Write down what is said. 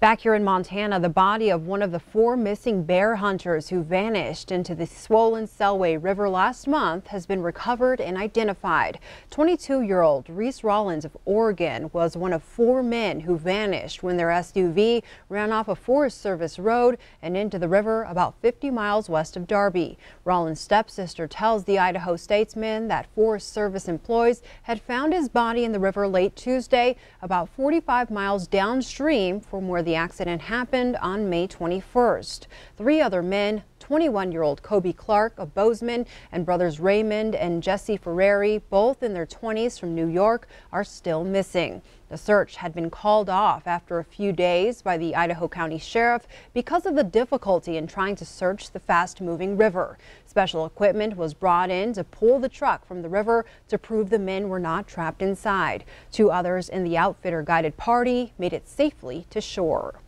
Back here in Montana, the body of one of the four missing bear hunters who vanished into the swollen Selway River last month has been recovered and identified. 22-year-old Reese Rollins of Oregon was one of four men who vanished when their SUV ran off a Forest Service road and into the river about 50 miles west of Darby. Rollins' stepsister tells the Idaho Statesman that Forest Service employees had found his body in the river late Tuesday, about 45 miles downstream from where the accident happened on May 21st. Three other men 21-year-old Kobe Clark of Bozeman and brothers Raymond and Jesse Ferrari, both in their 20s from New York, are still missing. The search had been called off after a few days by the Idaho County Sheriff because of the difficulty in trying to search the fast-moving river. Special equipment was brought in to pull the truck from the river to prove the men were not trapped inside. Two others in the outfitter-guided party made it safely to shore.